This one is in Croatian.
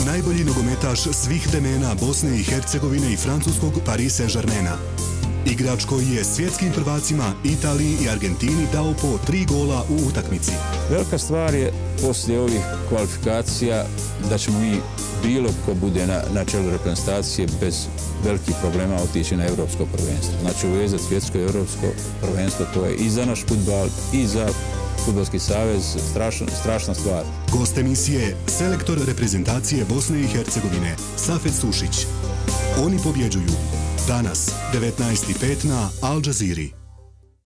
Najbolji nogometaš svih vremena Bosne i Hercegovine i francuskog Paris Saint-Germaina. Igrač koji je svjetskim prvacima Italiji i Argentini dao po tri gola u utakmici. Velika stvar je poslije ovih kvalifikacija da ćemo mi bilo ko bude na, na čelu reprezentacije bez velikih problema otići na evropsko prvenstvo. Znači uvezati svjetsko i evropsko prvenstvo, to je i za naš futbal i za Futbolski savez, strašna, strašna stvar. Gost emisije, selektor reprezentacije Bosne i Hercegovine, Safet Sušić. Oni pobjeđuju. Danas, 19.5 na Al Jazeera.